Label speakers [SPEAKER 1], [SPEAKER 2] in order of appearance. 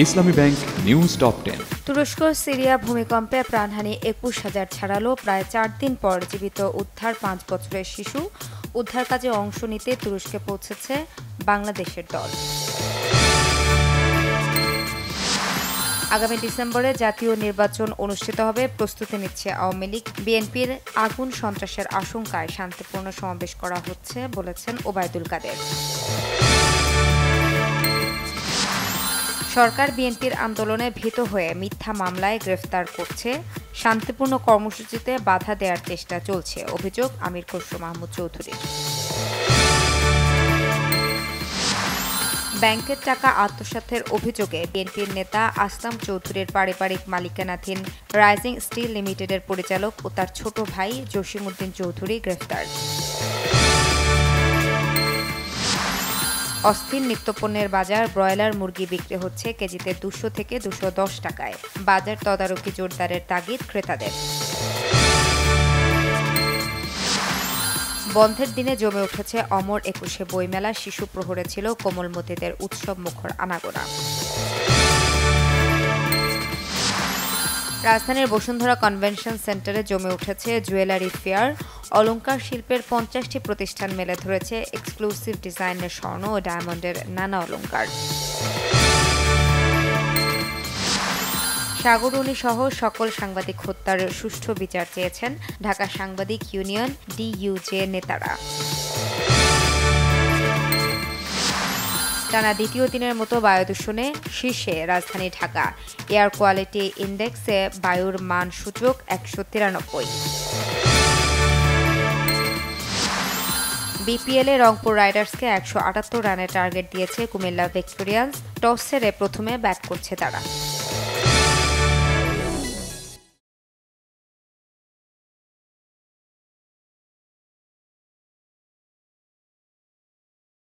[SPEAKER 1] Islami bank news top ten.
[SPEAKER 2] তুরস্ক, Syria ভূমিকম্পে প্রাণহানি একুশ হাজার ছাড়ালো, প্রায় চার দিন পর জীবিত উদ্ধার পাঁচ বছরের শিশু। উদ্ধার কাজে অংশ নিতে তুরস্কে পৌঁছেছে বাংলাদেশের দল। আগামী ডিসেম্বরে জাতীয় নির্বাচন অনুষ্ঠিত হবে, প্রস্তুতি নিচ্ছে আওয়ামী লীগ। বিএনপির আগুন সন্ত্রাসের আশঙ্কায় শান্তিপূর্ণ সমাবেশ করা হচ্ছে বলেছেন ওবায়দুল কাদের। সরকার বিএনপির আন্দোলনে ভীত হয়ে মিথ্যা মামলায় গ্রেফতার করছে। শান্তিপূর্ণ কর্মসূচিতে বাধা দেওয়ার চেষ্টা চলছে, অভিযোগ আমির খসরু মাহমুদ চৌধুরী ব্যাংকের টাকা আত্মসাতের অভিযোগে বিএনপির নেতা আসলাম চৌধুরীর পারিবারিক মালিকানাধীন রাইজিং স্টিল লিমিটেডের পরিচালক ও তার ছোট ভাই জসিমউদ্দিন চৌধুরী গ্রেফতার। অস্থির নিত্যপণ্যের বাজার ব্রয়লার মুরগি বিক্রি হচ্ছে কেজিতে দুশো থেকে দুশো দশ টাকায়। বাজার তদারকি জোরদারের তাগিদ ক্রেতাদের। বন্ধের দিনে জমে উঠেছে অমর একুশে বইমেলা, শিশু প্রহরে ছিল কোমলমতিদের উৎসব মুখর আনাগোনা। রাজধানীর বসুন্ধরা কনভেনশন সেন্টারে জমে উঠেছে জুয়েলারি ফেয়ার। অলংকার শিল্পের পঞ্চাশটি প্রতিষ্ঠান মেলে ধরেছে এক্সক্লুসিভ ডিজাইনের স্বর্ণ ও ডায়মন্ডের নানা অলংকার। সাগরুনি সহ সকল সাংবাদিক হত্যার সুষ্ঠু বিচার চেয়েছেন ঢাকা সাংবাদিক ইউনিয়ন ডিইউজে নেতারা। টানা দ্বিতীয় দিনের মতো বায়ু দূষণে শীর্ষে রাজধানী ঢাকা। এয়ার কোয়ালিটি ইন্ডেক্সে বায়ুর মান সূচক একশো তিরানব্বই। বিপিএলে রংপুর রাইডার্সকে একশো আটাত্তর রানের টার্গেট দিয়েছে কুমিল্লা ভিক্টোরিয়ান্স। টস সেরে প্রথমে ব্যাট করছে তারা।